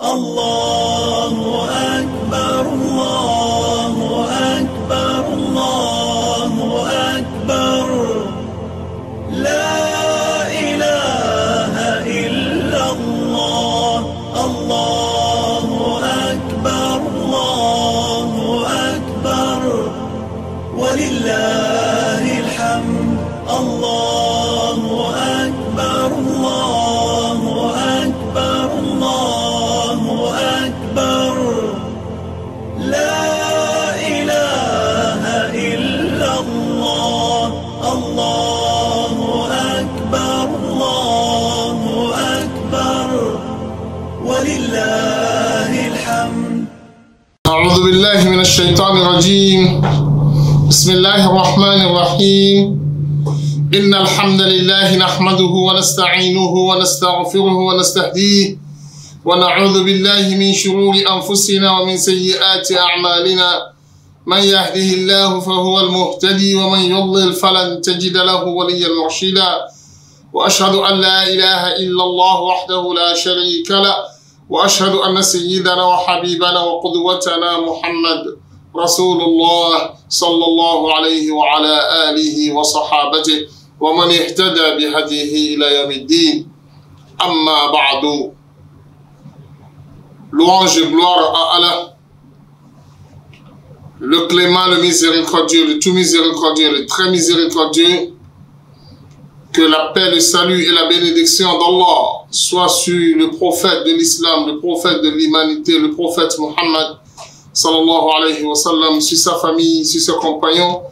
الله أكبر الرجيم. بسم الله الرحمن الرحيم. إن الحمد لله نحمده ونستعينه ونستغفره ونستهديه ونعوذ بالله من شرور أنفسنا ومن سيئات أعمالنا. من يهده الله فهو المهتدي ومن يضلل فلن تجد له وليا مرشدا. وأشهد أن لا إله إلا الله وحده لا شريك له. وأشهد أن سيدنا وحبيبنا وقدوتنا محمد رسول الله صلى الله عليه وعلى اله وصحابته ومن اهتدى بهديه الى يوم الدين اما بعد louange et gloire à Allah le clément le miséricordieux le tout miséricordieux le très miséricordieux que la paix, le salut et la bénédiction d'Allah soient sur le prophète de l'islam, le prophète de l'humanité, le prophète Muhammad sallallahu alayhi wa sallam, sur sa famille, sur ses compagnons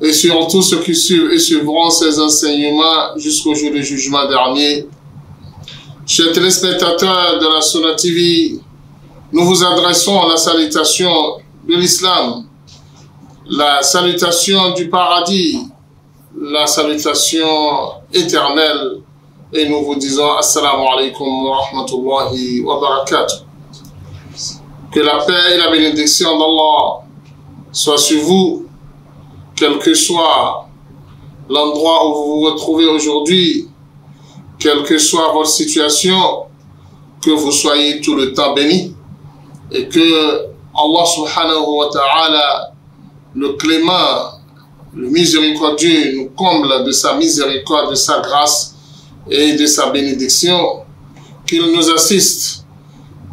et sur tous ceux qui suivent et suivront ses enseignements jusqu'au jour du jugement dernier. Chers téléspectateurs de la Sunna TV, nous vous adressons la salutation de l'islam, la salutation du paradis, la salutation éternelle et nous vous disons Assalamu alaikum wa rahmatullahi wa barakatuh. Que la paix et la bénédiction d'Allah soient sur vous, quel que soit l'endroit où vous vous retrouvez aujourd'hui, quelle que soit votre situation, que vous soyez tout le temps bénis et que Allah subhanahu wa ta'ala, le clément, le miséricordieux nous comble de sa miséricorde, de sa grâce et de sa bénédiction, qu'il nous assiste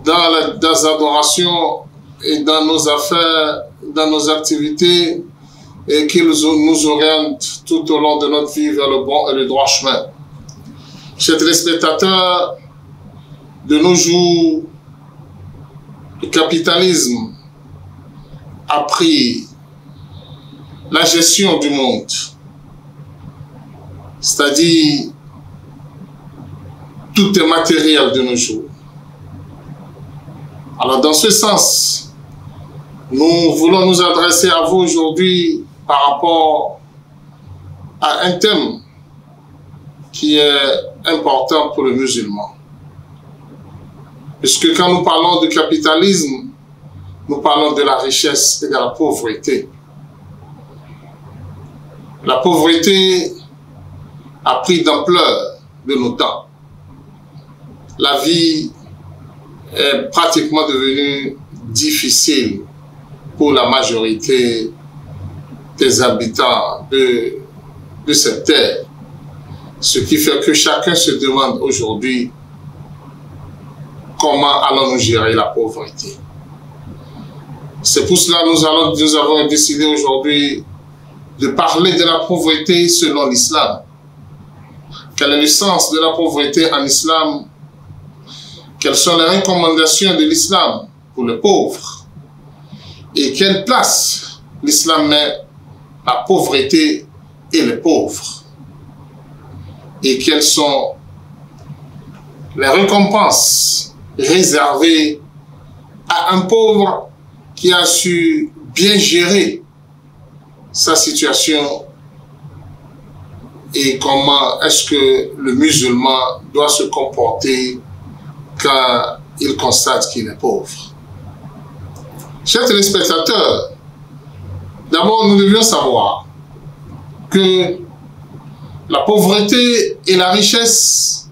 dans la dans adorations et dans nos affaires, dans nos activités, et qu'il nous oriente tout au long de notre vie vers le bon et le droit chemin. Chers téléspectateurs, de nos jours, le capitalisme a pris la gestion du monde. C'est-à-dire, tout est matériel de nos jours. Alors, dans ce sens, nous voulons nous adresser à vous aujourd'hui par rapport à un thème qui est important pour le musulman. Puisque quand nous parlons de capitalisme, nous parlons de la richesse et de la pauvreté. La pauvreté a pris d'ampleur de nos temps. La vie est pratiquement devenue difficile pour la majorité des habitants de, de cette terre. Ce qui fait que chacun se demande aujourd'hui comment allons-nous gérer la pauvreté. C'est pour cela que nous, allons, nous avons décidé aujourd'hui de parler de la pauvreté selon l'islam. Quel est le sens de la pauvreté en islam? Quelles sont les recommandations de l'islam pour les pauvres Et quelle place l'islam met la pauvreté et les pauvres Et quelles sont les récompenses réservées à un pauvre qui a su bien gérer sa situation et comment est-ce que le musulman doit se comporter quand il constate qu'il est pauvre. Chers téléspectateurs, d'abord nous devions savoir que la pauvreté et la richesse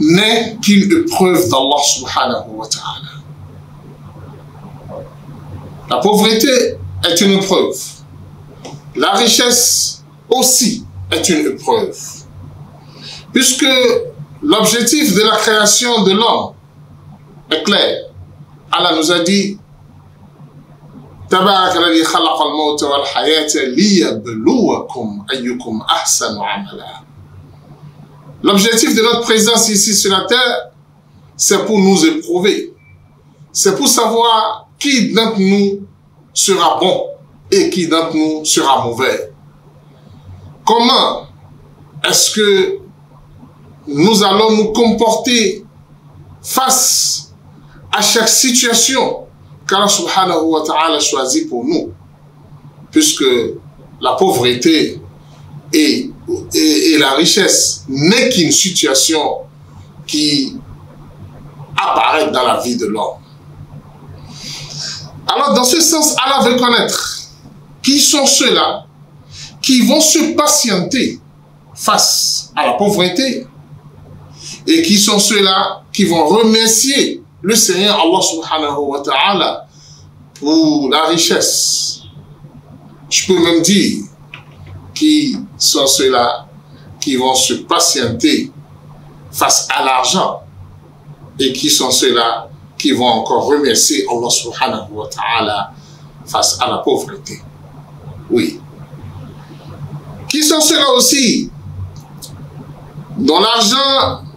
n'est qu'une épreuve d'Allah subhanahu wa ta'ala. La pauvreté est une épreuve. La richesse aussi est une épreuve. Puisque l'objectif de la création de l'homme est clair. Allah nous a dit تبارك الذي خلق الموت والحياة ليبلوكم أيكم أحسن عملا L'objectif de notre présence ici sur la terre, c'est pour nous éprouver. C'est pour savoir qui d'entre nous sera bon et qui d'entre nous sera mauvais. Comment est-ce que nous allons nous comporter face à chaque situation qu'Allah subhanahu wa ta'ala choisit pour nous. Puisque la pauvreté et, et, la richesse n'est qu'une situation qui apparaît dans la vie de l'homme. Alors, dans ce sens, Allah veut connaître qui sont ceux-là qui vont se patienter face à la pauvreté et qui sont ceux-là qui vont remercier le Seigneur Allah subhanahu wa ta'ala pour la richesse. Je peux même dire qui sont ceux-là qui vont se patienter face à l'argent et qui sont ceux-là qui vont encore remercier Allah subhanahu wa ta'ala face à la pauvreté. Oui. Qui sont ceux-là aussi? Dont l'argent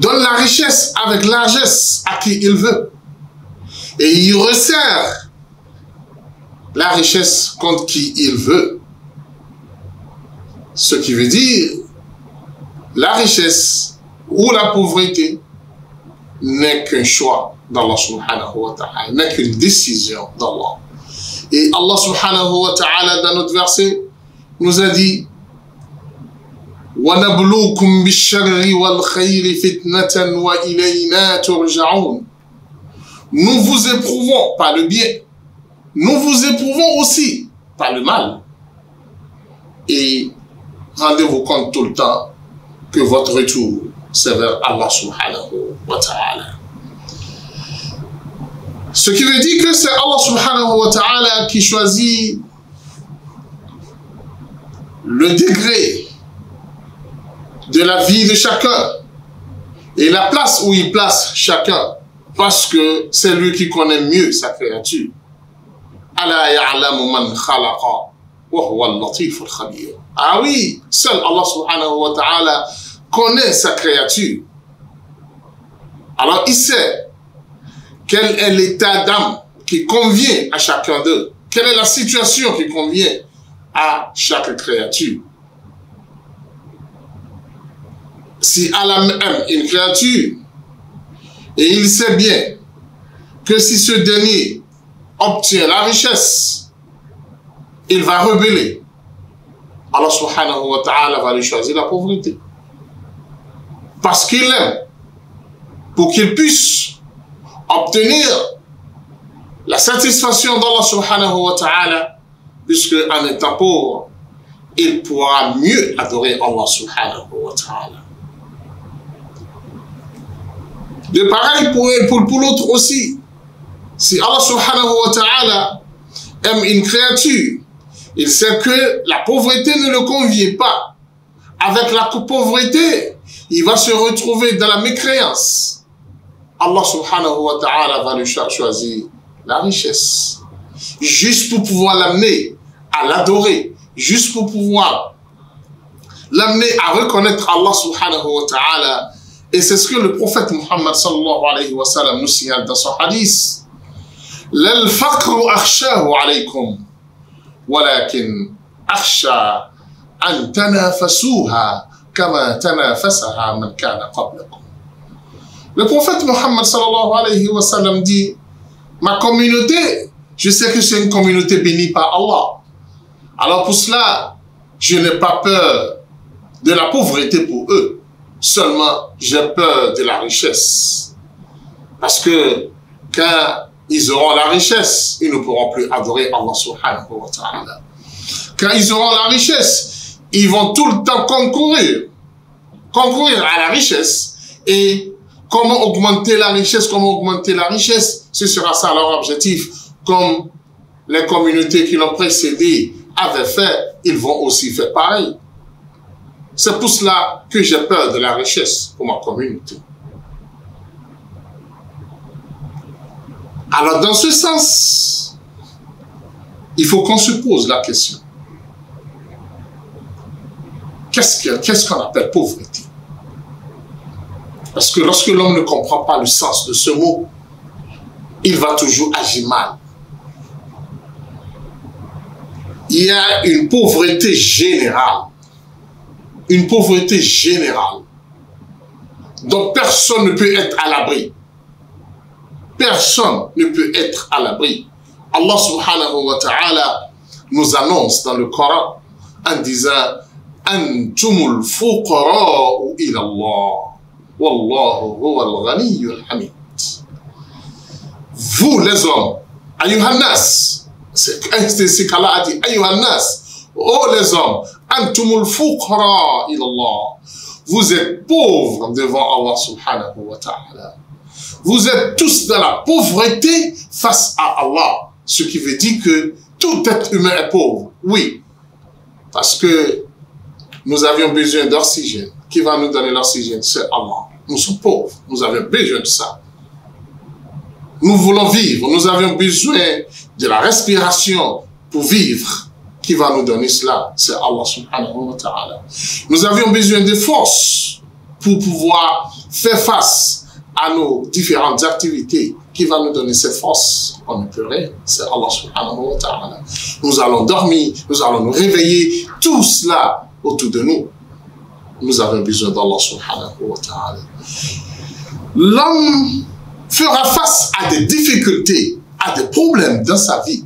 donne la richesse avec largesse à qui il veut. Et il resserre la richesse contre qui il veut. Ce qui veut dire, la richesse ou la pauvreté n'est qu'un choix d'Allah subhanahu wa n'est qu'une décision d'Allah. Et Allah subhanahu dans notre verset, nous a dit ونبلوكم بالشر والخير فتنة وإلينا ترجعون Nous vous éprouvons par le bien. Nous vous éprouvons aussi par le mal. Et rendez-vous compte tout le temps que votre retour, c'est vers Allah subhanahu wa ta'ala. Ce qui veut dire que c'est Allah subhanahu wa ta'ala qui choisit le degré de la vie de chacun et la place où il place chacun parce que c'est lui qui connaît mieux sa créature. Ah oui, seul Allah subhanahu wa ta'ala connaît sa créature. Alors il sait quel est l'état d'âme qui convient à chacun d'eux. Quelle est la situation qui convient à chaque créature. Si Allah aime une créature, et il sait bien que si ce dernier obtient la richesse, il va rebeller. Allah subhanahu wa ta'ala va lui choisir la pauvreté. Parce qu'il l'aime. Pour qu'il puisse obtenir la satisfaction d'Allah subhanahu wa ta'ala, puisque en étant pauvre, il pourra mieux adorer Allah subhanahu wa ta'ala. De pareil pour, pour, l'autre aussi. Si Allah subhanahu wa ta'ala aime une créature, il sait que la pauvreté ne le convient pas. Avec la pauvreté, il va se retrouver dans la mécréance. Allah subhanahu wa ta'ala va lui choisir la richesse. Juste pour pouvoir l'amener à l'adorer. Juste pour pouvoir l'amener à reconnaître Allah subhanahu wa ta'ala et c'est ce que le prophète Muhammad sallallahu alayhi wa sallam nous signale dans son hadith. للفقر أخشاه عليكم ولكن أخشى أن تنافسوها كما تنافسها من كان قبلكم Le prophète Mohammed sallallahu alayhi wa sallam dit Ma communauté, je sais que c'est une communauté bénie par Allah. Alors pour cela, je n'ai pas peur de la pauvreté pour eux. Seulement, j'ai peur de la richesse. Parce que quand ils auront la richesse, ils ne pourront plus adorer Allah subhanahu wa ta'ala. Quand ils auront la richesse, ils vont tout le temps concourir. Concourir à la richesse. Et comment augmenter la richesse, comment augmenter la richesse, ce sera ça leur objectif. Comme les communautés qui l'ont précédé avaient fait, ils vont aussi faire pareil. C'est pour cela que j'ai peur de la richesse pour ma communauté. Alors, dans ce sens, il faut qu'on se pose la question. Qu'est-ce qu'on appelle pauvreté? Parce que lorsque l'homme ne comprend pas le sens de ce mot, il va toujours agir mal. Il y a une pauvreté générale. Une pauvreté générale. dont personne ne peut être à l'abri. Personne ne peut être à l'abri. Allah subhanahu wa ta'ala nous annonce dans le Coran en disant ila Allah. Wallahu al-ghaniyyul hamid. Vous les hommes, Ayuhannas, c'est ce qu'Allah a dit, Ayuhannas, oh les hommes, Antumul fuqara ila Allah. Vous êtes pauvres devant Allah subhanahu wa ta'ala. Vous êtes tous dans la pauvreté face à Allah. Ce qui veut dire que tout être humain est pauvre. Oui. Parce que nous avions besoin d'oxygène. Qui va nous donner l'oxygène? C'est Allah. Nous sommes pauvres. Nous avons besoin de ça. Nous voulons vivre. Nous avions besoin de la respiration pour vivre. Qui va nous donner cela C'est Allah. Nous avions besoin de force pour pouvoir faire face à nos différentes activités qui va nous donner cette force. On ne peut rien. C'est Allah. Nous allons dormir, nous allons nous réveiller, tout cela autour de nous. Nous avons besoin d'Allah. L'homme fera face à des difficultés, à des problèmes dans sa vie.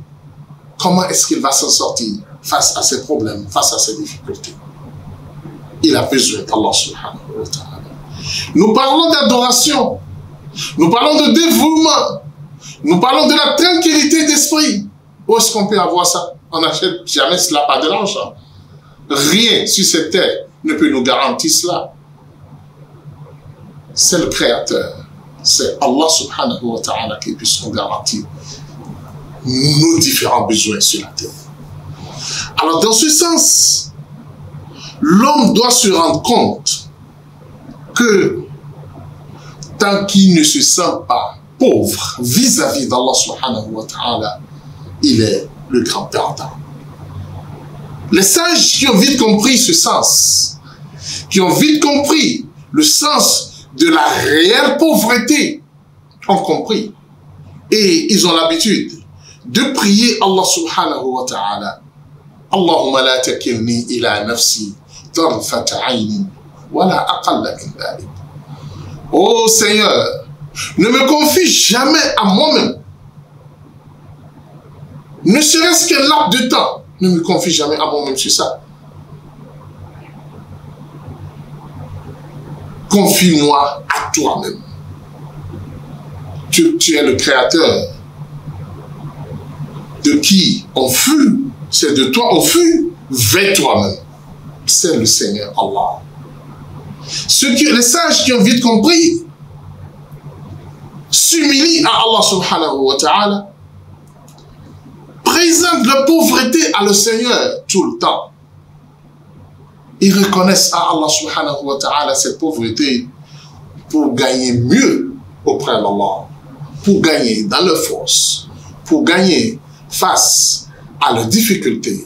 Comment est-ce qu'il va s'en sortir? Face à ces problèmes, face à ces difficultés Il a besoin d'Allah subhanahu wa ta'ala. Nous parlons d'adoration. Nous parlons de dévouement. Nous parlons de la tranquillité d'esprit. Où est-ce qu'on peut avoir ça? On n'achète jamais cela par de l'argent. Rien sur cette terre ne peut nous garantir cela. C'est le Créateur. C'est Allah subhanahu wa ta'ala qui puisse nous garantir nos différents besoins sur la terre. Alors dans ce sens, l'homme doit se rendre compte que tant qu'il ne se sent pas pauvre vis-à-vis d'Allah subhanahu wa ta'ala, il est le grand perdant. Les sages qui ont vite compris ce sens, qui ont vite compris le sens de la réelle pauvreté, ont compris. Et ils ont l'habitude de prier Allah subhanahu wa ta'ala. Allahumma la ila nafsi Seigneur, ne me confie jamais à moi-même. Ne serait-ce qu'un laps de temps, ne me confie jamais à moi-même sur ça. Confie-moi à toi-même. Tu, es le créateur. De qui? On fut, c'est de toi on fut, vers toi-même. C'est le Seigneur Allah. Ceux qui, les sages qui ont vite compris s'humilient à Allah subhanahu wa ta'ala, présentent la pauvreté à le Seigneur tout le temps. Ils reconnaissent à Allah subhanahu wa ta'ala cette pauvreté pour gagner mieux auprès d'Allah, pour gagner dans leur force, pour gagner face à leurs difficultés,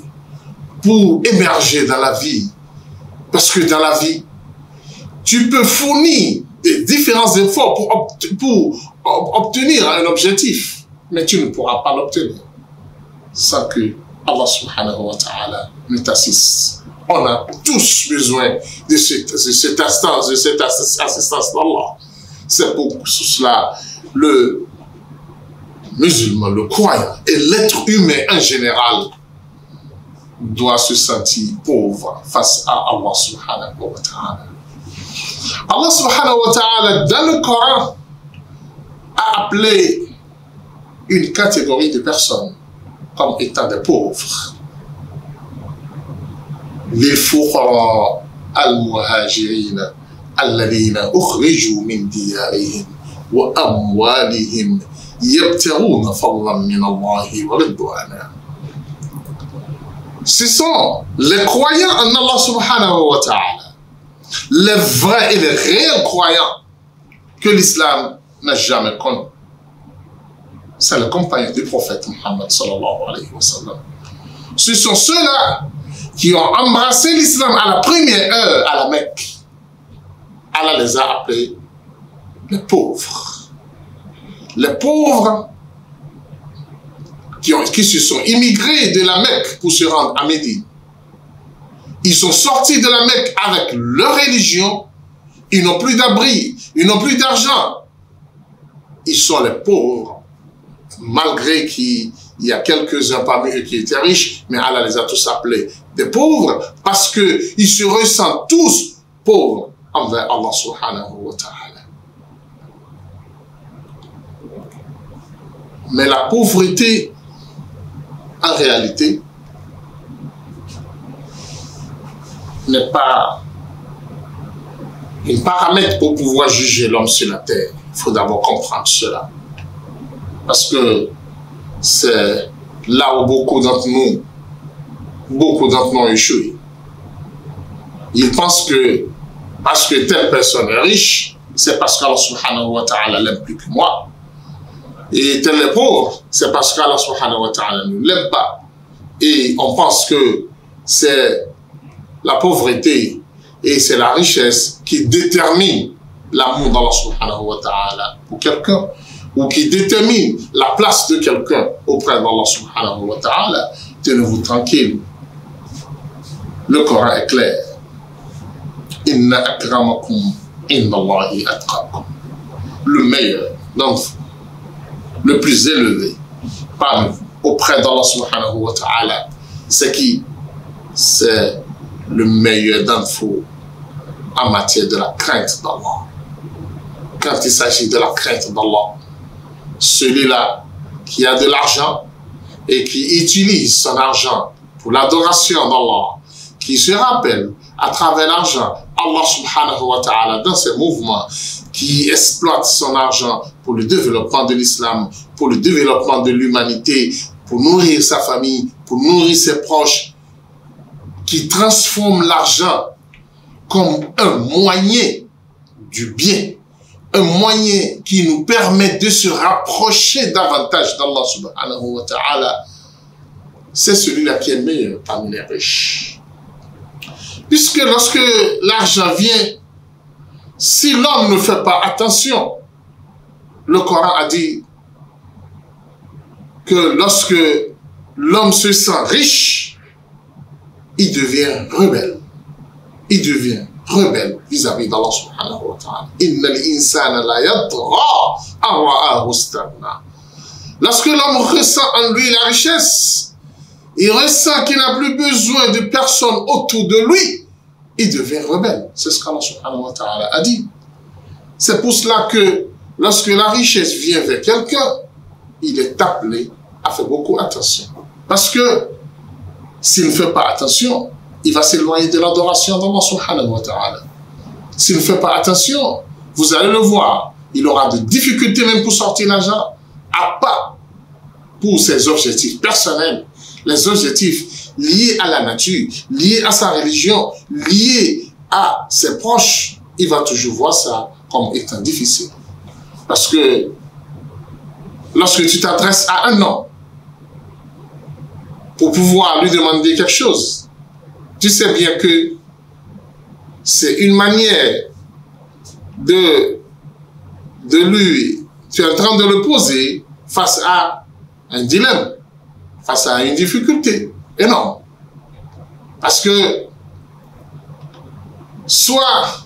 pour émerger dans la vie. Parce que dans la vie, tu peux fournir des différents efforts pour, pour obtenir un objectif, mais tu ne pourras pas l'obtenir sans que Allah subhanahu ta'ala t'assiste. On a tous besoin de cette, de assistance, de cette assistance d'Allah. C'est pour cela le musulman, le croyant et l'être humain en général doit se sentir pauvre face à Allah subhanahu wa ta'ala. Allah subhanahu wa ta'ala, dans le Coran, a appelé une catégorie de personnes comme étant des pauvres. Les al-muhajirin min diyarihim wa amwalihim ce sont les croyants en Allah subhanahu wa ta'ala, les vrais et les réels croyants que l'islam n'a jamais connus. C'est les compagnons du prophète Muhammad sallallahu alayhi wa sallam. Ce sont ceux-là qui ont embrassé l'islam à la première heure à la Mecque. Allah les a appelés les pauvres les pauvres qui, se sont immigrés de la Mecque pour se rendre à Médine. Ils sont sortis de la Mecque avec leur religion. Ils n'ont plus d'abri. Ils n'ont plus d'argent. Ils sont les pauvres. Malgré qu'il y a quelques-uns parmi eux qui étaient riches, mais Allah les a tous appelés des pauvres parce qu'ils se ressentent tous pauvres envers Allah subhanahu wa ta'ala. Mais la pauvreté, en réalité, n'est pas un paramètre pour pouvoir juger l'homme sur la terre. Il faut d'abord comprendre cela. Parce que c'est là où beaucoup d'entre nous, beaucoup d'entre nous ont échoué. Ils pensent que parce que telle personne est riche, c'est parce qu'Allah subhanahu wa ta'ala l'aime plus que moi et tel est pauvre, c'est parce qu'Allah subhanahu wa ta'ala ne l'aime pas. Et on pense que c'est la pauvreté et c'est la richesse qui détermine l'amour d'Allah subhanahu wa ta'ala pour quelqu'un ou qui détermine la place de quelqu'un auprès d'Allah subhanahu wa ta'ala. Tenez-vous tranquille. Le Coran est clair. Inna akramakum inna Allahi atqakum. Le meilleur d'entre vous le plus élevé parmi auprès d'Allah subhanahu wa ta'ala, c'est qui C'est le meilleur d'entre vous en matière de la crainte d'Allah. Quand il s'agit de la crainte d'Allah, celui-là qui a de l'argent et qui utilise son argent pour l'adoration d'Allah, qui se rappelle à travers l'argent Allah subhanahu wa ta'ala dans ses mouvements, qui exploite son argent pour le développement de l'islam, pour le développement de l'humanité, pour nourrir sa famille, pour nourrir ses proches, qui transforme l'argent comme un moyen du bien, un moyen qui nous permet de se rapprocher davantage d'Allah subhanahu wa ta'ala, c'est celui-là qui est meilleur parmi les riches. Puisque lorsque l'argent vient si l'homme ne fait pas attention, le Coran a dit que lorsque l'homme se sent riche, il devient rebelle. Il devient rebelle vis-à-vis d'Allah subhanahu wa ta'ala. Lorsque l'homme ressent en lui la richesse, il ressent qu'il n'a plus besoin de personne autour de lui il devient rebelle. C'est ce qu'Allah subhanahu wa ta'ala a dit. C'est pour cela que lorsque la richesse vient vers quelqu'un, il est appelé à faire beaucoup attention. Parce que s'il ne fait pas attention, il va s'éloigner de l'adoration d'Allah subhanahu wa ta'ala. S'il ne fait pas attention, vous allez le voir, il aura de difficultés même pour sortir l'argent, à part pour ses objectifs personnels, les objectifs lié à la nature, lié à sa religion, lié à ses proches, il va toujours voir ça comme étant difficile. Parce que lorsque tu t'adresses à un homme pour pouvoir lui demander quelque chose, tu sais bien que c'est une manière de, de lui, tu es en train de le poser face à un dilemme, face à une difficulté. Non. Parce que soit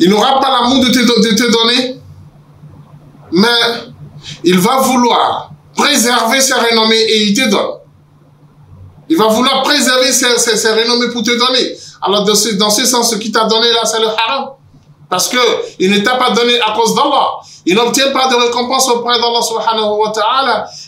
il n'aura pas l'amour de te, de te donner, mais il va vouloir préserver ses renommées et il te donne. Il va vouloir préserver ses, ses, renommées pour te donner. Alors, dans ce, dans ce sens, ce qu'il t'a donné là, c'est le haram. Parce que il ne t'a pas donné à cause d'Allah. Il n'obtient pas de récompense auprès d'Allah subhanahu.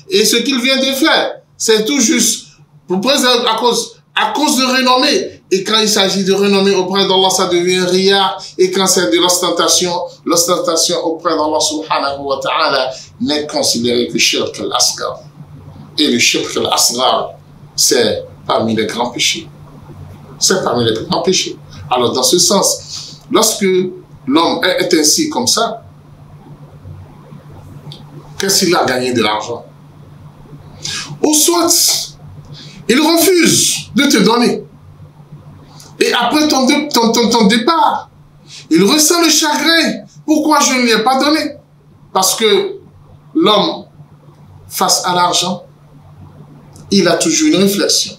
Et ce qu'il vient de faire, c'est tout juste pour à cause, à cause de renommée. Et quand il s'agit de renommée auprès d'Allah, ça devient ria. Et quand c'est de l'ostentation, l'ostentation auprès d'Allah subhanahu wa ta'ala n'est considérée que shirk al-asghar. Et le shirk al-asghar, c'est parmi les grands péchés. C'est parmi les grands péchés. Alors, dans ce sens, lorsque l'homme est ainsi comme ça, qu'est-ce qu'il a gagné de l'argent? Ou soit, il refuse de te donner. Et après ton, ton, ton, départ, il ressent le chagrin. Pourquoi je ne lui ai pas donné? Parce que l'homme, face à l'argent, il a toujours une réflexion.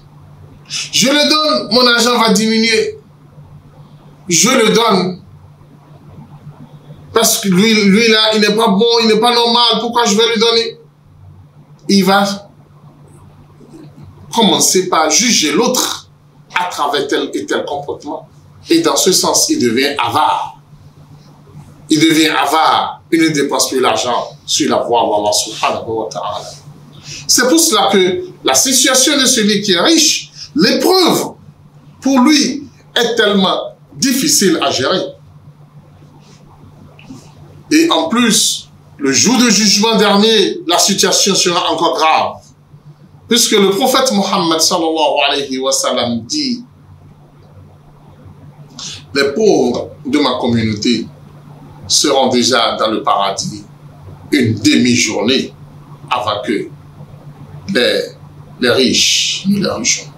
Je le donne, mon argent va diminuer. Je le donne. Parce que lui, lui là, il n'est pas bon, il n'est pas normal. Pourquoi je vais lui donner? Il va commencer par juger l'autre à travers tel et tel comportement. Et dans ce sens, il devient avare. Il devient avare. Il ne dépense plus l'argent sur la voie d'Allah subhanahu wa. C'est pour cela que la situation de celui qui est riche, l'épreuve pour lui est tellement difficile à gérer. Et en plus, le jour du jugement dernier, la situation sera encore grave. Puisque le prophète Mohammed sallallahu alayhi wa sallam dit les pauvres de ma communauté seront déjà dans le paradis une demi-journée avant que les, les riches ne les rejoignent.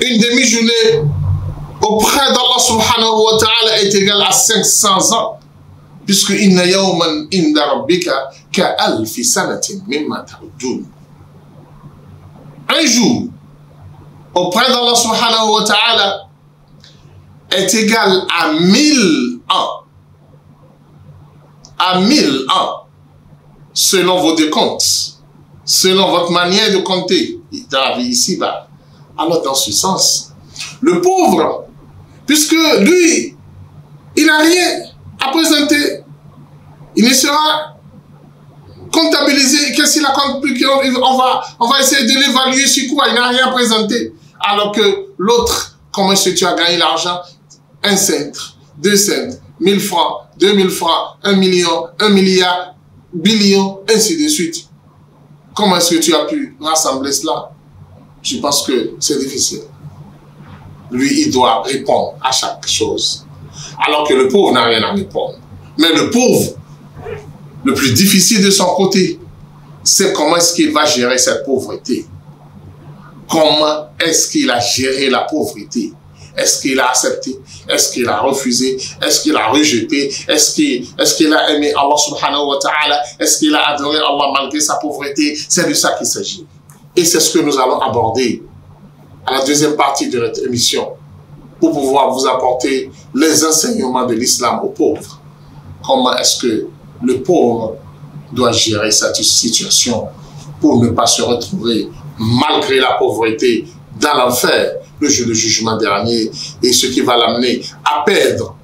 Une demi-journée auprès d'Allah subhanahu wa ta'ala est égale à 500 ans. Puisque inna yawman inda rabbika ka alfi sanatin mimma ta'udun. Un jour auprès d'Allah subhanahu wa ta'ala est égal à 1000 ans. À 1000 ans. Selon vos décomptes. Selon votre manière de compter dans la vie ici-bas. Alors dans ce sens, le pauvre Puisque lui, il n'a rien à présenter. Il ne sera comptabilisé. Qu'est-ce qu'il a on va, on va essayer de l'évaluer sur quoi Il n'a rien à présenter. Alors que l'autre, comment est-ce que tu as gagné l'argent? Un centre, deux cents, mille francs, deux mille francs, un million, un milliard, billion, ainsi de suite. Comment est-ce que tu as pu rassembler cela? Je pense que c'est difficile lui, il doit répondre à chaque chose. Alors que le pauvre n'a rien à répondre. Mais le pauvre, le plus difficile de son côté, c'est comment est-ce qu'il va gérer cette pauvreté. Comment est-ce qu'il a géré la pauvreté? Est-ce qu'il a accepté? Est-ce qu'il a refusé? Est-ce qu'il a rejeté? Est-ce qu'il a aimé Allah subhanahu wa ta'ala? Est-ce qu'il a adoré Allah malgré sa pauvreté? C'est de ça qu'il s'agit. Et c'est ce que nous allons aborder à la deuxième partie de notre émission pour pouvoir vous apporter les enseignements de l'islam aux pauvres. Comment est-ce que le pauvre doit gérer cette situation pour ne pas se retrouver, malgré la pauvreté, dans l'enfer le jour du jugement dernier et ce qui va l'amener à perdre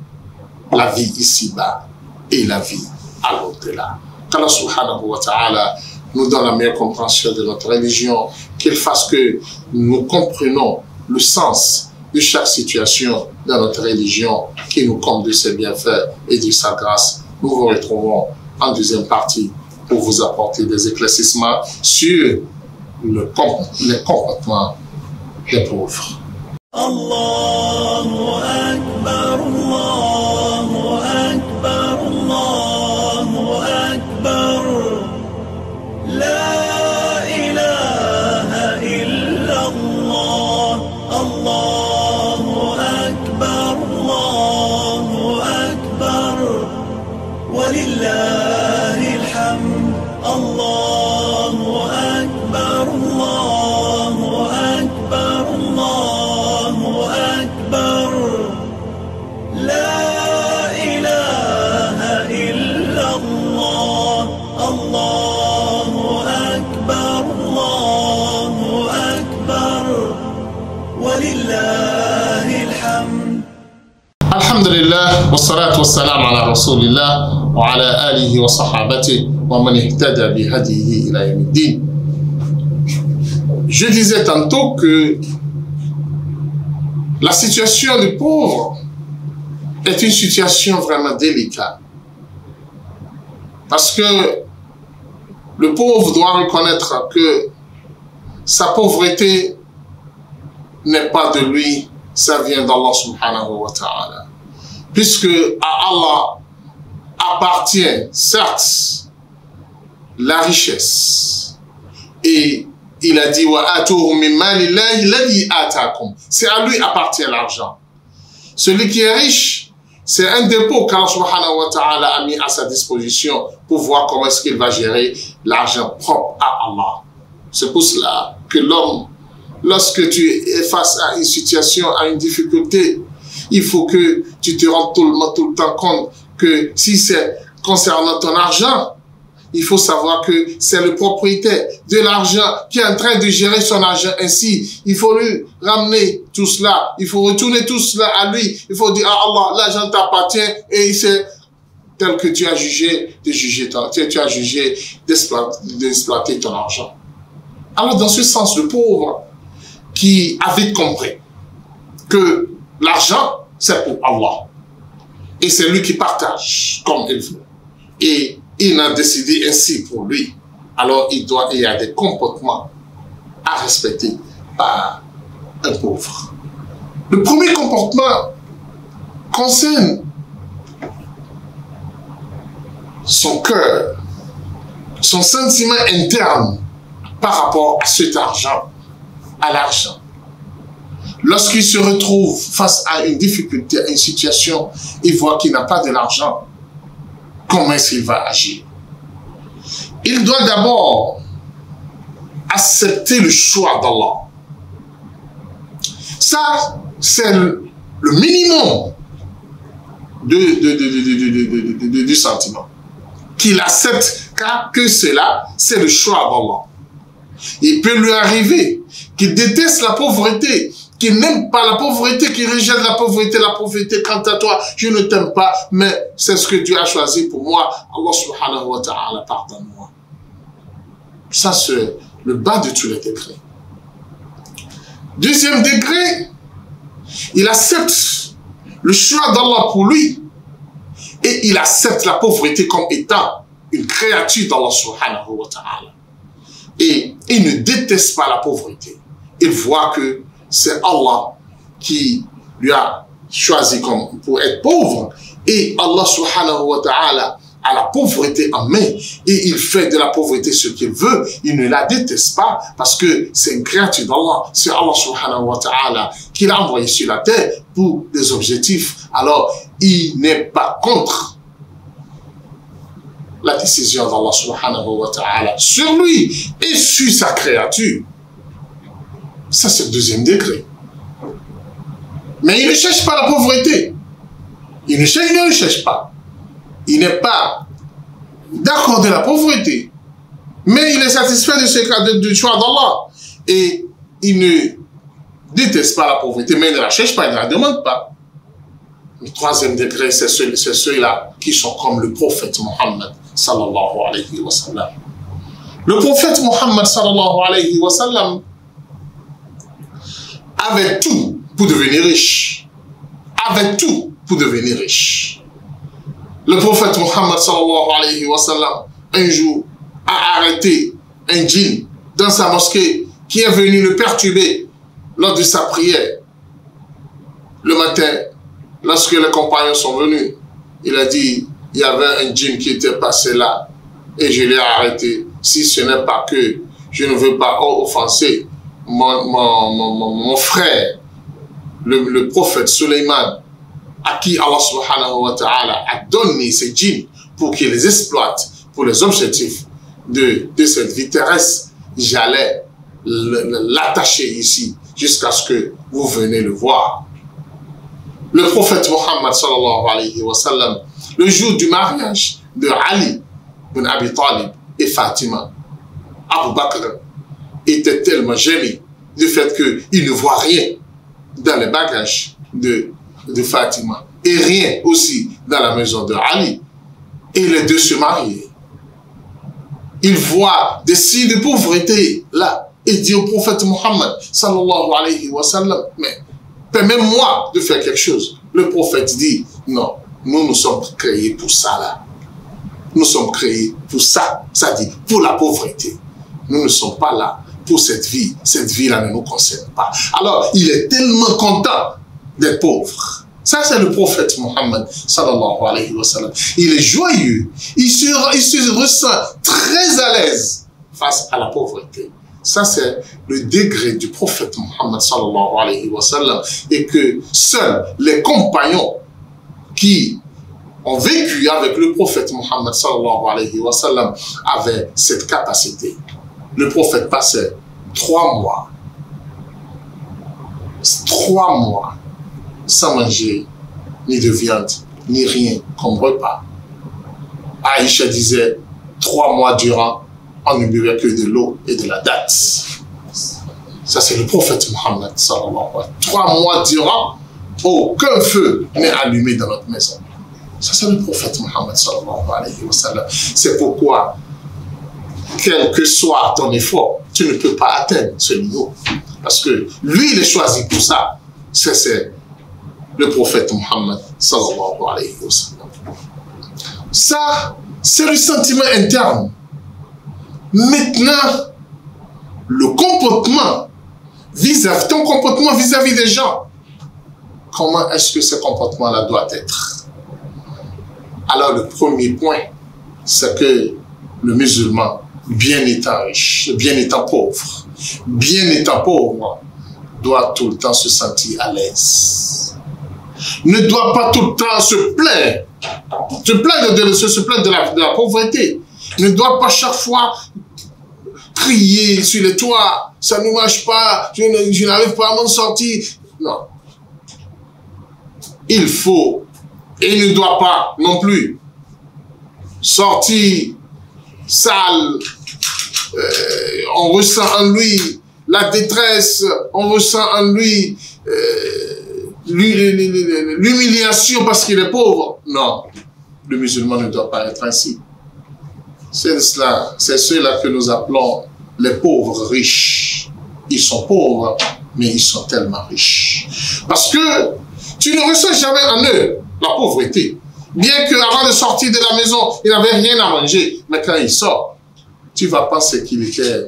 la vie ici-bas et la vie à l'au-delà. Qu'Allah subhanahu wa ta'ala nous donne la meilleure compréhension de notre religion, qu'il fasse que nous comprenons le sens de chaque situation dans notre religion qui nous comble de ses bienfaits et de sa grâce. Nous vous retrouvons en deuxième partie pour vous apporter des éclaircissements sur le les comportements des pauvres. Je disais tantôt que la situation du pauvre est une situation vraiment délicate. Parce que le pauvre doit reconnaître que sa pauvreté n'est pas de lui, ça vient d'Allah subhanahu wa ta'ala. Puisque à Allah appartient, certes, la richesse. Et il a dit, c'est à lui appartient l'argent. Celui qui est riche, c'est un dépôt qu'Allah a mis à sa disposition pour voir comment est-ce qu'il va gérer l'argent propre à Allah. C'est pour cela que l'homme, lorsque tu es face à une situation, à une difficulté, il faut que tu te rendes tout le, tout le temps compte que si c'est concernant ton argent, il faut savoir que c'est le propriétaire de l'argent qui est en train de gérer son argent ainsi. Il faut lui ramener tout cela. Il faut retourner tout cela à lui. Il faut dire, ah Allah, l'argent t'appartient et c'est tel que tu as jugé de juger ton, tu as jugé d'exploiter ton argent. Alors, dans ce sens, le pauvre qui a vite compris que l'argent, c'est pour Allah. Et c'est lui qui partage comme il veut. Et il a décidé ainsi pour lui. Alors il doit, il y a des comportements à respecter par un pauvre. Le premier comportement concerne son cœur, son sentiment interne par rapport à cet argent, à l'argent. Lorsqu'il se retrouve face à une difficulté, à une situation, il voit qu'il n'a pas de l'argent comment est-ce qu'il va agir? Il doit d'abord accepter le choix d'Allah. Ça, c'est le, minimum de, du sentiment. Qu'il accepte car que cela, c'est le choix d'Allah. Il peut lui arriver qu'il déteste la pauvreté, qui n'aime pas la pauvreté, qui rejette la pauvreté, la pauvreté, quant à toi, je ne t'aime pas, mais c'est ce que Dieu a choisi pour moi. Allah subhanahu wa ta'ala, pardonne-moi. Ça, c'est le bas de tous les degrés. Deuxième degré, il accepte le choix d'Allah pour lui et il accepte la pauvreté comme étant une créature d'Allah subhanahu wa ta'ala. Et il ne déteste pas la pauvreté. Il voit que c'est Allah qui lui a choisi comme pour être pauvre. Et Allah subhanahu wa ta'ala a la pauvreté en main et il fait de la pauvreté ce qu'il veut. Il ne la déteste pas parce que c'est une créature d'Allah. C'est Allah subhanahu wa ta'ala qui l'a envoyé sur la terre pour des objectifs. Alors, il n'est pas contre la décision d'Allah subhanahu wa ta'ala sur lui et sur sa créature. Ça, c'est le deuxième degré. Mais il ne cherche pas la pauvreté. Il ne cherche, ne cherche pas. Il n'est pas d'accord de la pauvreté. Mais il est satisfait de ce du choix d'Allah. Et il ne déteste pas la pauvreté, mais il ne la cherche pas, il ne la demande pas. Le troisième degré, c'est ceux-là qui sont comme le prophète Mohammed sallallahu alayhi wa. Le prophète Mohammed sallallahu alayhi wa avait tout pour devenir riche. Avait tout pour devenir riche. Le prophète Mohammed sallallahu alayhi wa sallam, un jour, a arrêté un djinn dans sa mosquée qui est venu le perturber lors de sa prière. Le matin, lorsque les compagnons sont venus, il a dit, il y avait un djinn qui était passé là et je l'ai arrêté. Si ce n'est pas que je ne veux pas offenser mon, mon, mon, frère, le, prophète Suleiman, à qui Allah subhanahu wa ta'ala a donné ces djinns pour qu'ils les exploitent pour les objectifs de, de cette vie j'allais l'attacher ici jusqu'à ce que vous venez le voir. Le prophète Muhammad sallallahu alayhi wa le jour du mariage de Ali bin Abi Talib et Fatima, Abu Bakr était tellement gêné du fait qu'il ne voit rien dans les bagages de, de Fatima. et rien aussi dans la maison de Ali. Et les deux se marient. Il voit des signes de pauvreté là et dit au prophète Mohammed sallallahu alayhi wa sallam, mais permets-moi de faire quelque chose. Le prophète dit, non, nous nous sommes créés pour ça là. Nous sommes créés pour ça, ça dit, pour la pauvreté. Nous ne sommes pas là pour cette vie. Cette vie-là ne nous concerne pas. Alors, il est tellement content d'être pauvre. Ça, c'est le prophète Mohammed, sallallahu alayhi. Il est joyeux. Il se, ressent très à l'aise face à la pauvreté. Ça, c'est le degré du prophète Mohammed, sallallahu alayhi wa. Et que seuls les compagnons qui ont vécu avec le prophète Mohammed, sallallahu alayhi wa sallam, avaient cette capacité. Le prophète passait trois mois, trois mois sans manger ni de viande, ni rien comme repas. Aïcha disait, trois mois durant, on ne buvait que de l'eau et de la date. Ça, c'est le prophète Mohammed, Trois mois durant, aucun feu n'est allumé dans notre maison. Ça, c'est le prophète Mohammed, C'est pourquoi, quel que soit ton effort, tu ne peux pas atteindre ce niveau. Parce que lui, il est choisi pour ça. C'est le prophète Mohammed. Ça, c'est le sentiment interne. Maintenant, le comportement vis-à-vis, ton comportement vis-à-vis des gens, comment est-ce que ce comportement-là doit être? Alors, le premier point, c'est que le musulman, bien étant riche, bien étant pauvre, bien étant pauvre, doit tout le temps se sentir à l'aise ne doit pas tout le temps se plaindre, se plaindre de, la, pauvreté. Ne doit pas chaque fois crier sur les toits, ça ne marche pas, je n'arrive pas à m'en sortir. Non. Il faut, et ne doit pas non plus, sortir sale. Euh, on ressent en lui la détresse, on ressent en lui euh, l'humiliation parce qu'il est pauvre. Non, le musulman ne doit pas être ainsi. C'est cela, c'est ceux-là que nous appelons les pauvres riches. Ils sont pauvres, mais ils sont tellement riches. Parce que tu ne ressens jamais en eux la pauvreté. Bien qu'avant de sortir de la maison, il n'avait rien à manger. Mais quand il sort, tu vas penser qu'il était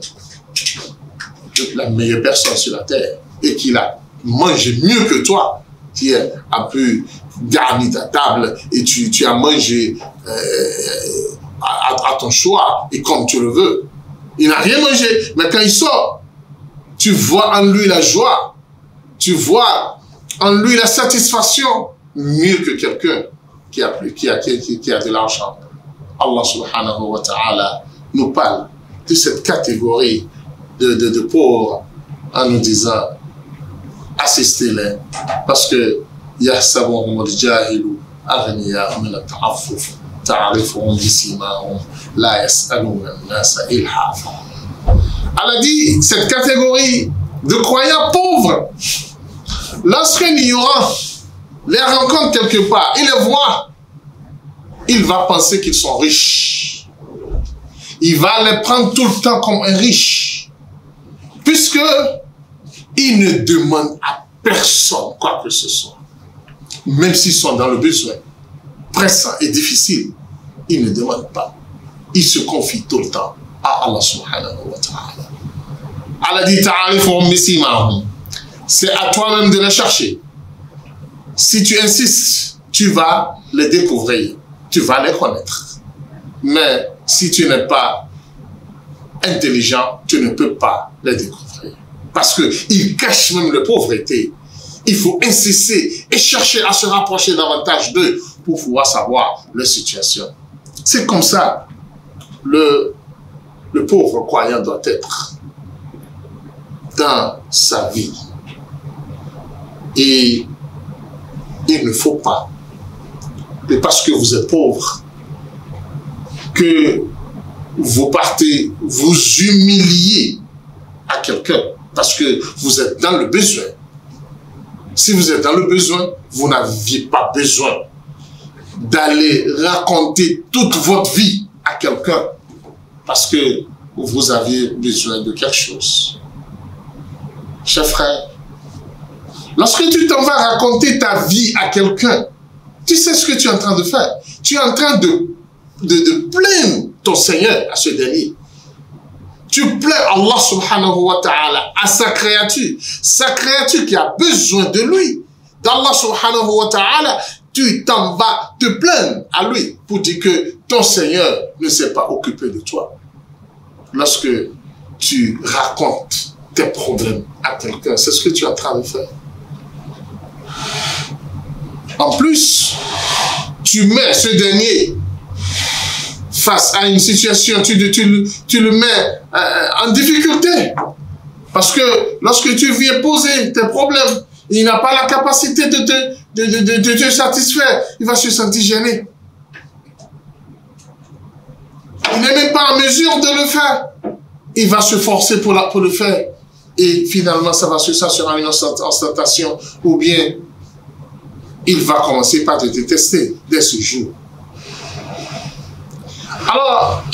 la meilleure personne sur la terre et qu'il a mangé mieux que toi qui a pu garnir ta table et tu, as mangé euh, à, ton choix et comme tu le veux. Il n'a rien mangé, mais quand il sort, tu vois en lui la joie, tu vois en lui la satisfaction mieux que quelqu'un qui a, qui a, qui, qui a de l'argent. Allah subhanahu wa ta'ala nous parle de cette catégorie de, de, de pauvres en nous disant assistez-les parce que يحسبهم الجاهل أغنياء من التعفف تعرفهم بسيماهم لا يسألون الناس إلحافا Elle a dit, cette catégorie de croyants pauvres, lorsqu'un ignorant les rencontre quelque part, il les voit, il va penser qu'ils sont riches. Il va les prendre tout le temps comme un riche. Puisque il ne demande à personne quoi que ce soit. Même s'ils sont dans le besoin pressant et difficile, ils ne demandent pas. Ils se confient tout le temps à Allah subhanahu wa ta'ala. Allah dit C'est à toi-même de les chercher. Si tu insistes, tu vas les découvrir. Tu vas les connaître. Mais si tu n'es pas intelligent, tu ne peux pas les découvrir parce qu'il cache même la pauvreté. Il faut insister et chercher à se rapprocher davantage d'eux pour pouvoir savoir leur situation. C'est comme ça le, le pauvre croyant doit être dans sa vie. Et il ne faut pas que parce que vous êtes pauvre, que vous partez vous humilier à quelqu'un parce que vous êtes dans le besoin. Si vous êtes dans le besoin, vous n'aviez pas besoin d'aller raconter toute votre vie à quelqu'un parce que vous aviez besoin de quelque chose. Cher frère, lorsque tu t'en vas raconter ta vie à quelqu'un, tu sais ce que tu es en train de faire. Tu es en train de, de, de plaindre ton Seigneur à ce dernier. Tu plais Allah subhanahu wa ta'ala à sa créature. Sa créature qui a besoin de lui. D'Allah subhanahu wa ta'ala, tu t'en vas te plaindre à lui pour dire que ton Seigneur ne s'est pas occupé de toi. Lorsque tu racontes tes problèmes à quelqu'un, c'est ce que tu es en train de faire. En plus, tu mets ce dernier face à une situation, tu, le mets euh, en difficulté. Parce que lorsque tu viens poser tes problèmes, il n'a pas la capacité de te, satisfaire. Il va se sentir gêné. Il n'est même pas en mesure de le faire. Il va se forcer pour, le faire. Et finalement, ça va se sur une ostentation. Ou bien, il va commencer par te détester dès ce jour. Alors,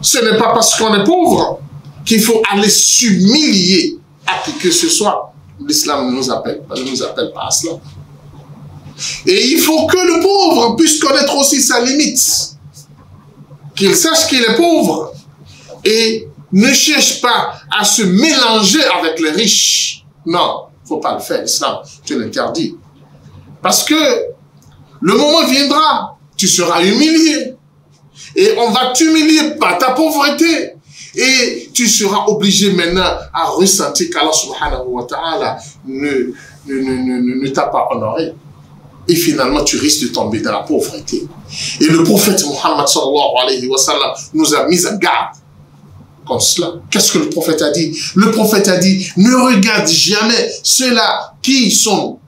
ce n'est pas parce qu'on est pauvre qu'il faut aller s'humilier à qui que ce soit. L'islam ne nous appelle, ne nous appelle pas à cela. Et il faut que le pauvre puisse connaître aussi sa limite. Qu'il sache qu'il est pauvre. Et ne cherche pas à se mélanger avec les riches. Non, il ne faut pas le faire. L'islam, tu l'interdis. Parce que le moment viendra, tu seras humilié. Et on va t'humilier par ta pauvreté. Et tu seras obligé maintenant à ressentir qu'Allah subhanahu ta'ala ne, ne, ne, ne, t'a pas honoré. Et finalement, tu risques de tomber dans la pauvreté. Et le prophète Muhammad sallallahu alayhi wa sallam nous a mis en garde comme cela. Qu'est-ce que le prophète a dit? Le prophète a dit, ne regarde jamais ceux-là qui sont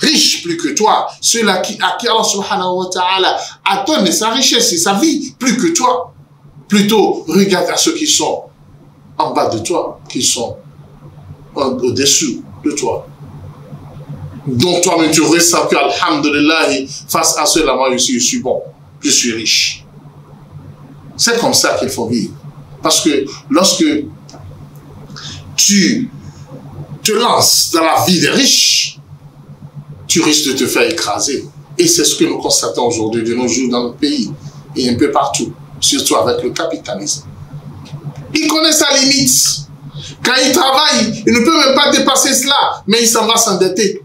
riches plus que toi, ceux-là qui, à qui Allah subhanahu wa ta'ala a donné sa richesse et sa vie plus que toi. Plutôt, regarde à ceux qui sont en bas de toi, qui sont au-dessus de toi. Donc toi-même tu ressens que, alhamdulillah, face à cela, moi aussi, je suis bon, je suis riche. C'est comme ça qu'il faut vivre. Parce que lorsque tu te lances dans la vie des riches, tu risques de te faire écraser. Et c'est ce que nous constatons aujourd'hui de nos jours dans notre pays et un peu partout surtout avec le capitalisme. Il connaît sa limite. Quand il travaille, il ne peut même pas dépasser cela, mais il s'en va s'endetter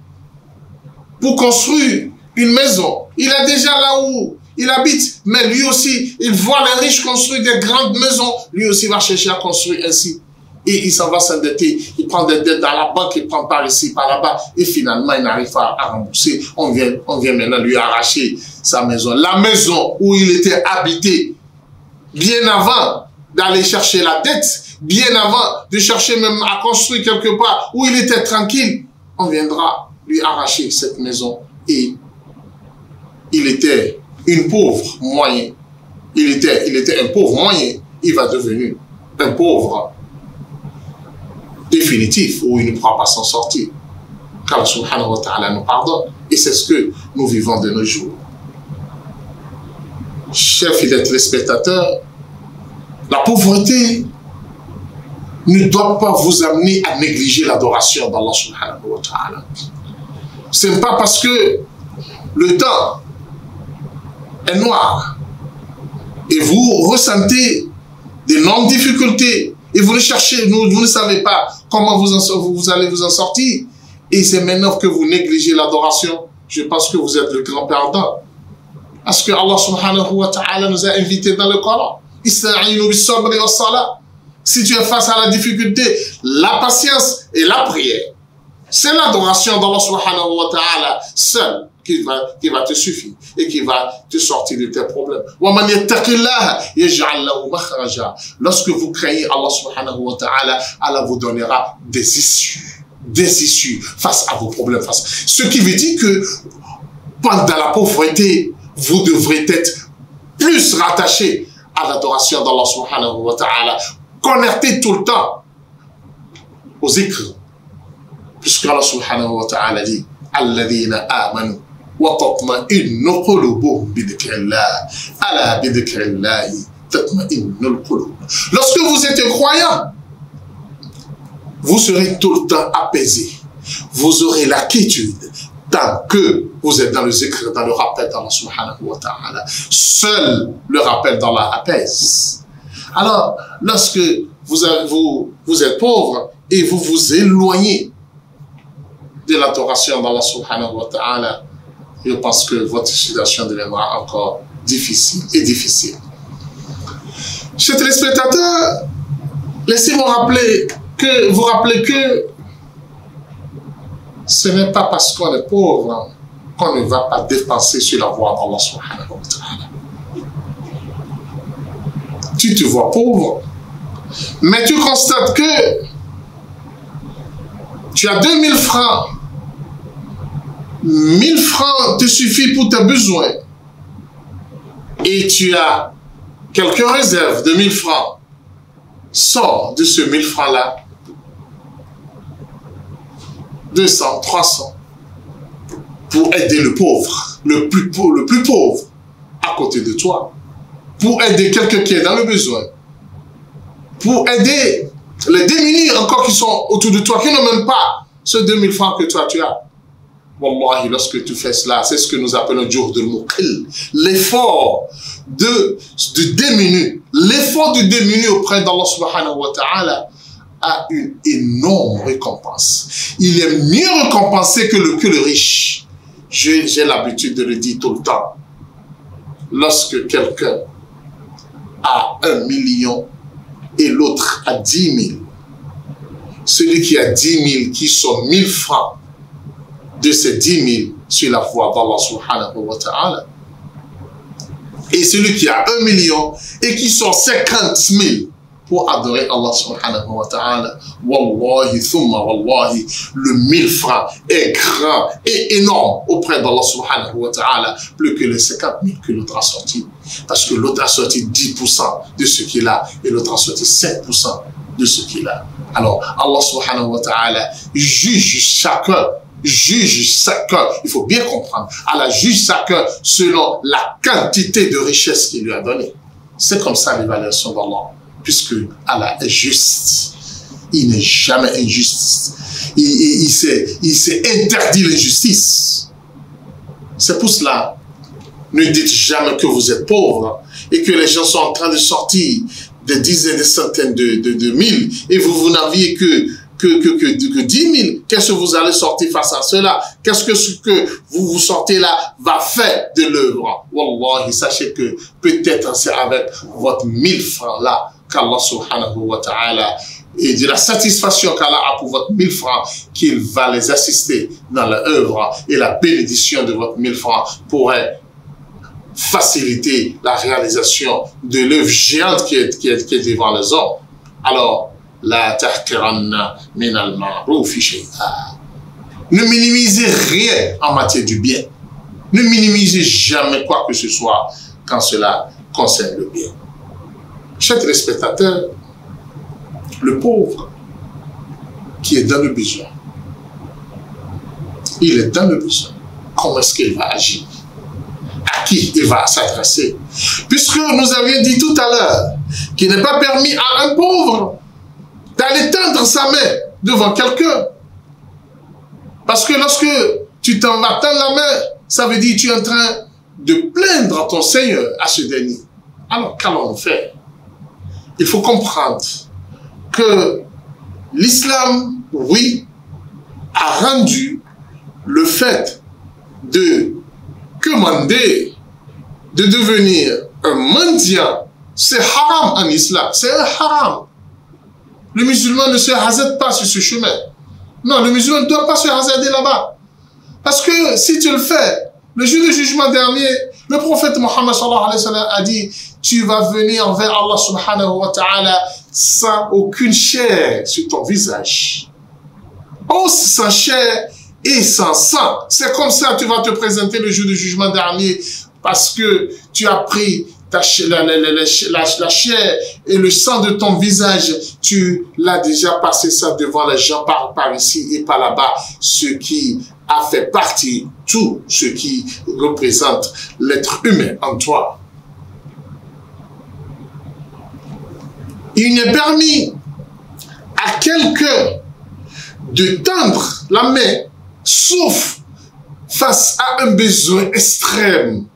pour construire une maison. Il est déjà là où il habite, mais lui aussi, il voit les riches construire des grandes maisons. Lui aussi va chercher à construire ainsi. Et il s'en va s'endetter. Il prend des dettes dans la banque, il prend par ici, par là-bas. Et finalement, il n'arrive pas à rembourser. On vient, on vient maintenant lui arracher sa maison. La maison où il était habité, bien avant d'aller chercher la dette, bien avant de chercher même à construire quelque part où il était tranquille, on viendra lui arracher cette maison et il était une pauvre moyen. Il était, il était un pauvre moyen. Il va devenir un pauvre définitif où il ne pourra pas s'en sortir. Car subhanahu wa ta'ala nous pardonne. Et c'est ce que nous vivons de nos jours. Chers fidèles téléspectateurs, la pauvreté ne doit pas vous amener à négliger l'adoration d'Allah subhanahu wa ta'ala. Ce n'est pas parce que le temps est noir et vous ressentez d'énormes difficultés et vous ne cherchez, vous, ne savez pas comment vous, vous allez vous en sortir et c'est maintenant que vous négligez l'adoration, je pense que vous êtes le grand perdant. Parce que Allah subhanahu wa ta'ala nous a invités dans le Coran. Si tu es face à la difficulté, la patience et la prière. C'est l'adoration d'Allah subhanahu wa ta'ala seul qui va, te suffire et qui va te sortir de tes problèmes. Lorsque vous créez Allah subhanahu wa ta'ala, Allah vous donnera des issues. Des issues face à vos problèmes. Face. Ce qui veut dire que pendant la pauvreté, vous devrez être plus rattaché à l'adoration d'Allah subhanahu wa ta'ala. Connecté tout le temps aux écrits. Puisque Allah subhanahu wa ta'ala dit, « Alladhina amanu » Lorsque vous êtes croyant, vous serez tout le temps apaisé. Vous aurez la quiétude tant que vous êtes dans le zikr, dans le rappel d'Allah wa ta'ala. Seul le rappel d'Allah apaise. Alors, lorsque vous, êtes pauvre et vous vous éloignez de l'adoration d'Allah subhanahu wa ta'ala, je pense que votre situation deviendra encore difficile et difficile. Chers téléspectateurs, laissez-moi rappeler que, vous rappeler que ce n'est pas parce qu'on est pauvre qu'on ne va pas dépenser sur la voie d'Allah subhanahu wa. Tu te vois pauvre, mais tu constates que tu as 2000 francs 1000 francs te suffit pour tes besoins et tu as quelques réserves de 1000 francs, sors de ce 1000 francs-là. 200, 300 pour aider le pauvre, le plus, le plus pauvre à côté de toi, pour aider quelqu'un qui est dans le besoin, pour aider les démunis encore qui sont autour de toi, qui n'ont même pas ce 2000 francs que toi tu as. Wallahi, lorsque tu fais cela, c'est ce que nous appelons jour de mukil. L'effort de, du démuni, l'effort du démuni auprès d'Allah subhanahu wa ta'ala a une énorme récompense. Il est mieux récompensé que le, que le riche. J'ai l'habitude de le dire tout le temps. Lorsque quelqu'un a un million et l'autre a dix mille, celui qui a dix mille, qui sont mille francs, de ces 10 000 sur la foi d'Allah subhanahu wa ta'ala. Et celui qui a un million et qui sort 50 000 pour adorer Allah subhanahu wa ta'ala. Wallahi, thumma wallahi, le 1000 francs est grand et énorme auprès d'Allah subhanahu wa ta'ala, plus que les 50 000 que l'autre a sorti. Parce que l'autre a sorti 10% de ce qu'il a et l'autre a sorti 5% de ce qu'il a. Alors, Allah subhanahu wa ta'ala juge chacun juge chacun, il faut bien comprendre, Allah juge chacun selon la quantité de richesse qu'il lui a donnée. C'est comme ça l'évaluation d'Allah, puisque Allah est juste. Il n'est jamais injuste. Il, il, il s'est interdit l'injustice. C'est pour cela, ne dites jamais que vous êtes pauvre et que les gens sont en train de sortir des dizaines, des centaines de, de, de mille et vous, vous n'aviez que que, que, que, que 10 000. Qu'est-ce que vous allez sortir face à cela? Qu'est-ce que ce que vous vous sortez là va faire de l'œuvre? Wallah, sachez que peut-être c'est avec votre 1000 francs là qu'Allah subhanahu wa ta'ala et de la satisfaction qu'Allah a pour votre 1000 francs qu'il va les assister dans l'œuvre et la bénédiction de votre 1000 francs pourrait faciliter la réalisation de l'œuvre géante qui est, qui est, qui est devant les hommes. Alors, la min al Ne minimisez rien en matière du bien. Ne minimisez jamais quoi que ce soit quand cela concerne le bien. Chers téléspectateurs, le pauvre qui est dans le besoin, il est dans le besoin. Comment est-ce qu'il va agir? À qui il va s'adresser? Puisque nous avions dit tout à l'heure qu'il n'est pas permis à un pauvre d'aller tendre sa main devant quelqu'un. Parce que lorsque tu t'en vas tendre la main, ça veut dire que tu es en train de plaindre ton Seigneur à ce dernier. Alors qu'allons-nous faire? Il faut comprendre que l'islam, oui, a rendu le fait de commander, de devenir un mendiant, c'est haram en islam, c'est un haram. Le musulman ne se hasarde pas sur ce chemin. Non, le musulman ne doit pas se hasarder là-bas. Parce que si tu le fais, le jour du jugement dernier, le prophète Mohammed a dit, tu vas venir envers Allah subhanahu wa ta'ala sans aucune chair sur ton visage. Oh, sans chair et sans sang. C'est comme ça que tu vas te présenter le jour du jugement dernier parce que tu as pris la, la, chair et le sang de ton visage, tu l'as déjà passé ça devant les gens par, par ici et par là-bas, ce qui a fait partie tout ce qui représente l'être humain en toi. Il n'est permis à quelqu'un de tendre la main, sauf face à un besoin extrême.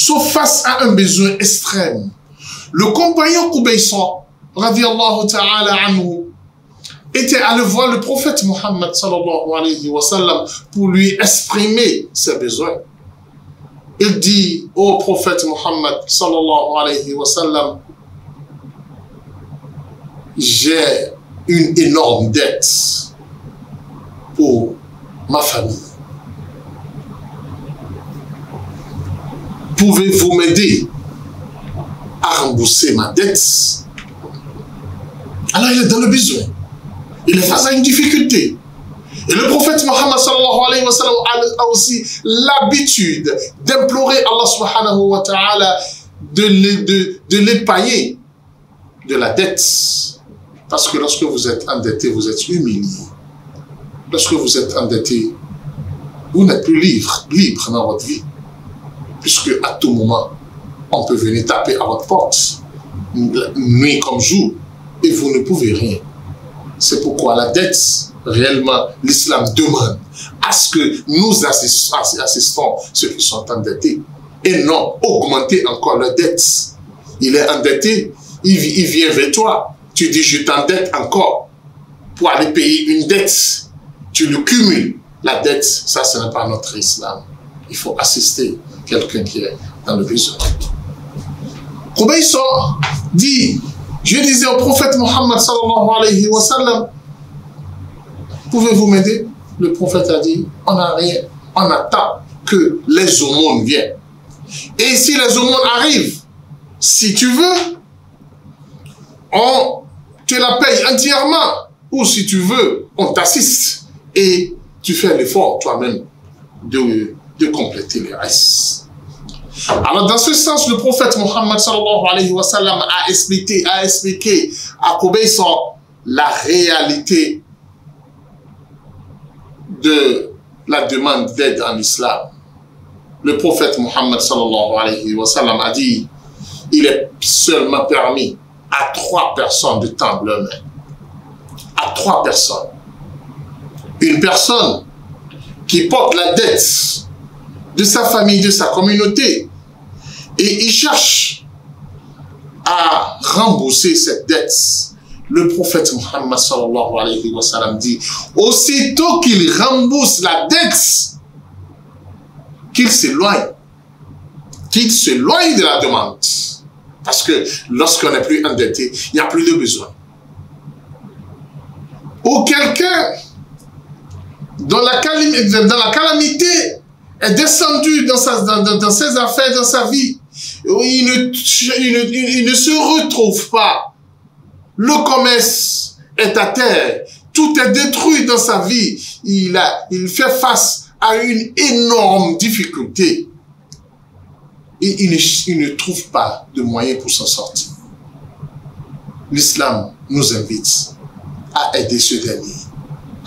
Sauf face à un besoin extrême. Le compagnon Koubaïsan, radiallahu ta'ala anhu, était allé voir le prophète Mohammed sallallahu alayhi wa pour lui exprimer ses besoins. Il dit au prophète Mohammed sallallahu alayhi wa j'ai une énorme dette pour ma famille. Pouvez-vous m'aider à rembourser ma dette? Alors il est dans le besoin. Il est face à une difficulté. Et le prophète Mohammed sallallahu alayhi wa sallam a aussi l'habitude d'implorer Allah subhanahu wa ta'ala de l'épailler de, de la dette. Parce que lorsque vous êtes endetté, vous êtes humilié. Lorsque vous êtes endetté, vous n'êtes plus libre, libre dans votre vie. Puisque à tout moment, on peut venir taper à votre porte, nuit comme jour, et vous ne pouvez rien. C'est pourquoi la dette, réellement, l'islam demande à ce que nous assistons ceux qui sont endettés et non augmenter encore la dette. Il est endetté, il, il vient vers toi, tu dis je t'endette encore pour aller payer une dette. Tu le cumules. La dette, ça, ce n'est pas notre islam. Il faut assister quelqu'un qui est dans le besoin. sort dit, je disais au prophète Mohammed sallallahu alayhi wa sallam, pouvez-vous m'aider? Le prophète a dit, on n'a rien, on attend que les aumônes viennent. Et si les aumônes arrivent, si tu veux, on tu la payes entièrement. Ou si tu veux, on t'assiste. Et tu fais l'effort toi-même de, de compléter les restes. Alors, dans ce sens, le prophète Mohammed sallallahu alayhi wa sallam a expliqué, a expliqué à sans la réalité de la demande d'aide en islam. Le prophète Mohammed sallallahu alayhi wa sallam a dit, il est seulement permis à trois personnes de tendre leur main. À trois personnes. Une personne qui porte la dette de sa famille, de sa communauté, et il cherche à rembourser cette dette. Le prophète Muhammad sallallahu alayhi wa dit, aussitôt qu'il rembourse la dette, qu'il s'éloigne, qu'il s'éloigne de la demande. Parce que lorsqu'on n'est plus endetté, il n'y a plus de besoin. Ou quelqu'un dans la calamité est descendu dans, sa, dans, ses affaires, dans sa vie, il ne, il ne se retrouve pas. Le commerce est à terre. Tout est détruit dans sa vie. Il, a, il fait face à une énorme difficulté et il ne, trouve pas de moyens pour s'en sortir. L'islam nous invite à aider ce dernier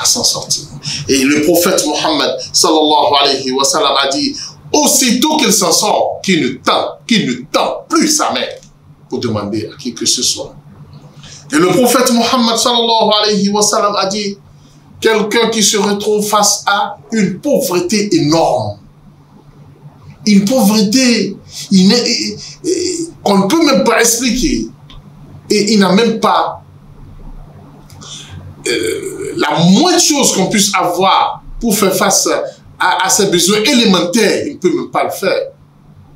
à s'en sortir. Et le prophète Mohammed sallallahu alayhi wa sallam a dit aussitôt qu'il s'en sort, qu'il ne tend, qu'il ne tend plus sa main pour demander à qui que ce soit. Et le prophète Mohammed sallallahu alayhi wa sallam a dit quelqu'un qui se retrouve face à une pauvreté énorme une pauvreté qu'on ne peut même pas expliquer. Et il n'a même pas euh, la moindre chose qu'on puisse avoir pour faire face à, ses besoins élémentaires. Il ne peut même pas le faire.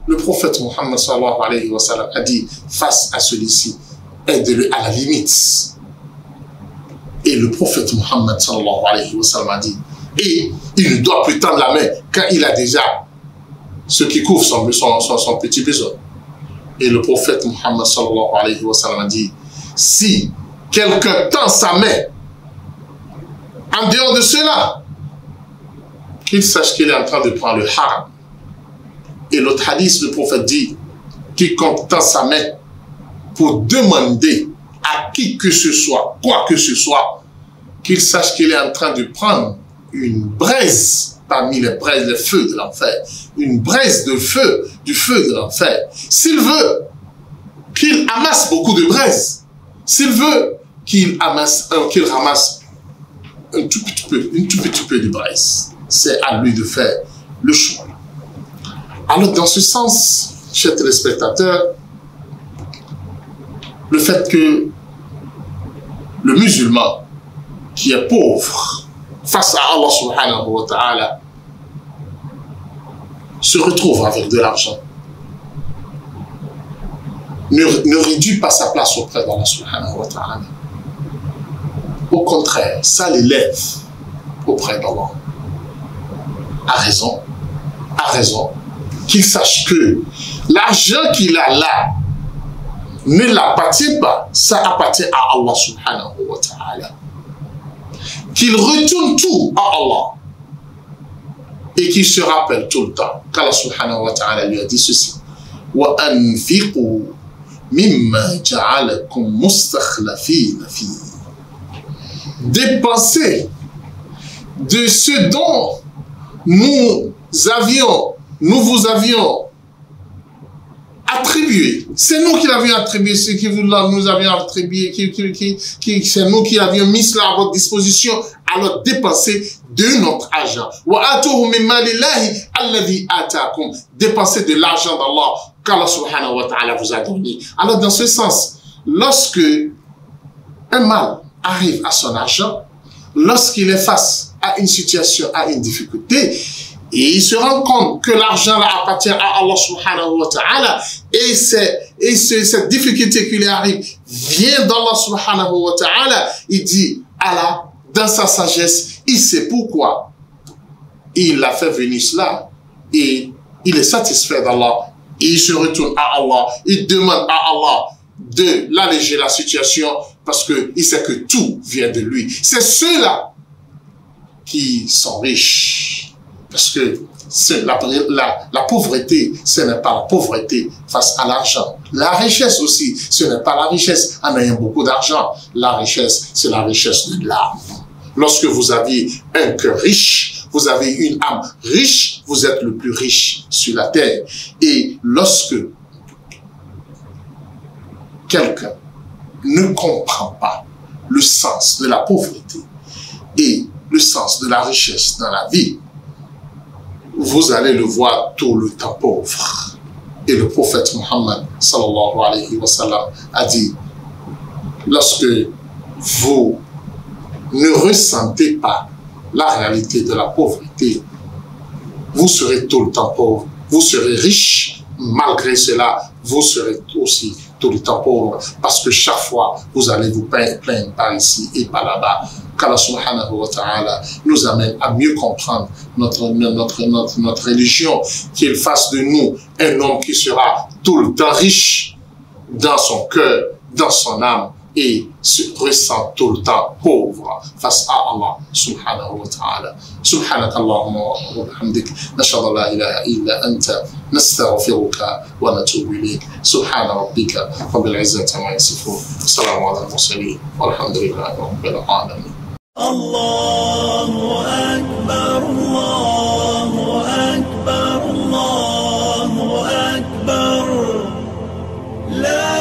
Le prophète Mohammed alayhi wa sallam a dit face à celui-ci, aide-le à la limite. Et le prophète Mohammed alayhi wa sallam a dit, et il ne doit plus tendre la main quand il a déjà ce qui couvre son, petit besoin. Et le prophète Muhammad sallallahu alayhi wa sallam a dit, si quelqu'un tend sa main, en dehors de cela, qu'il sache qu'il est en train de prendre le haram. Et l'autre hadith, le prophète dit, quiconque tend sa main pour demander à qui que ce soit, quoi que ce soit, qu'il sache qu'il est en train de prendre une braise parmi les braises, les feux de l'enfer, une braise de feu, du feu de l'enfer. S'il veut qu'il amasse beaucoup de braises, s'il veut qu'il amasse, euh, qu'il ramasse un tout petit peu, une tout petit peu c'est à lui de faire le choix. Alors, dans ce sens, chers téléspectateurs, le fait que le musulman qui est pauvre face à Allah subhanahu wa ta'ala se retrouve avec de l'argent ne, ne réduit pas sa place auprès d'Allah subhanahu wa ta'ala. Au contraire, ça l'élève auprès d'Allah. A raison, a raison, qu'il sache que l'argent qu'il a là ne l'appartient pas, ça appartient à Allah subhanahu wa ta'ala. Qu'il retourne tout à Allah et qu'il se rappelle tout le temps qu'Allah subhanahu wa ta'ala lui a dit ceci. وَأَنْفِقُوا مِمَّا جَعَلَكُمْ مُسْتَخْلَفِينَ فِيهِ Dépensez de ce dont nous avions, nous vous avions attribué. C'est nous qui l'avions attribué, ce qui vous nous avions attribué, c'est nous qui avions mis cela à votre disposition, alors dépensez de notre argent. Dépensez de l'argent d'Allah qu'Allah subhanahu vous a donné. Alors dans ce sens, lorsque un mal arrive à son argent, lorsqu'il est face à une situation, à une difficulté, et il se rend compte que l'argent appartient à Allah subhanahu wa ta'ala et, et cette difficulté qui lui arrive vient d'Allah subhanahu wa ta'ala, il dit Allah, dans sa sagesse, il sait pourquoi il a fait venir cela et il est satisfait d'Allah il se retourne à Allah, il demande à Allah de l'alléger la situation parce qu'il sait que tout vient de lui. C'est ceux-là qui sont riches parce que la, la, la, pauvreté, ce n'est pas la pauvreté face à l'argent. La richesse aussi, ce n'est pas la richesse en ayant beaucoup d'argent. La richesse, c'est la richesse de l'âme. Lorsque vous avez un cœur riche, vous avez une âme riche, vous êtes le plus riche sur la terre. Et lorsque quelqu'un ne comprend pas le sens de la pauvreté et le sens de la richesse dans la vie, vous allez le voir tout le temps pauvre. Et le prophète sallallahu alayhi wa sallam a dit, lorsque vous ne ressentez pas la réalité de la pauvreté, vous serez tout le temps pauvre. Vous serez riche, malgré cela, vous serez aussi tout le temps parce que chaque fois, vous allez vous plaindre par ici et par là-bas. qu'Allah subhanahu wa ta'ala nous amène à mieux comprendre notre, notre, notre, notre religion, qu'il fasse de nous un homme qui sera tout le temps riche dans son cœur, dans son âme, et se ressent tout le temps pauvre face à Allah subhanahu wa ta'ala. سبحانك اللهم وبحمدك نشهد لا إله إلا أنت نستغفرك ونتوب إليك سبحان ربك رب العزة عما يصفون السلام على المرسلين والحمد لله رب العالمين الله أكبر الله أكبر الله أكبر لا